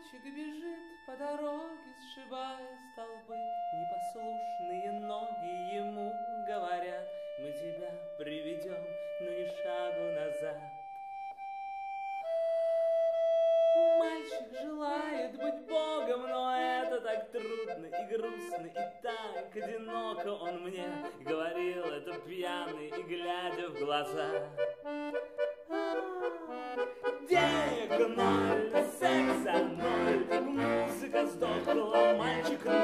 Мальчик бежит по дороге, сшибая столбы, Непослушные ноги ему говорят, Мы тебя приведем, но ни шагу назад. Мальчик желает быть Богом, но это так трудно и грустно, и так одиноко он мне говорил это пьяный и глядя в глаза. Ноль, Мальчика